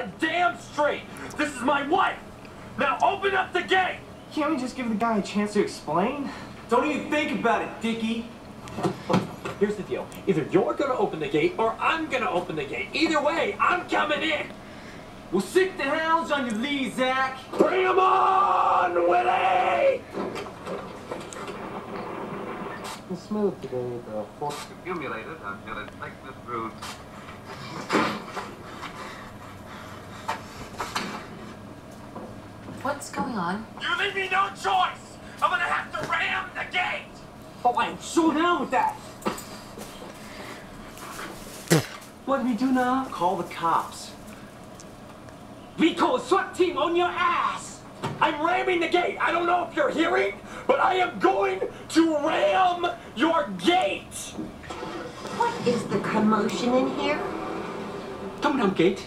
goddamn straight. This is my wife. Now open up the gate. Can't we just give the guy a chance to explain? Don't even think about it, Dickie. Here's the deal. Either you're gonna open the gate or I'm gonna open the gate. Either way, I'm coming in. We'll sic the hounds on your Leezak. Bring 'em on, Willie! It's smooth today, the force. accumulated until its thickness grew What's going on? You leave me no choice. I'm gonna have to ram the gate. Oh, I am so down with that. what do we do now? Call the cops. We call a SWAT team on your ass. I'm ramming the gate. I don't know if you're hearing, but I am going to ram your gate. What is the commotion in here? Come down, Gate.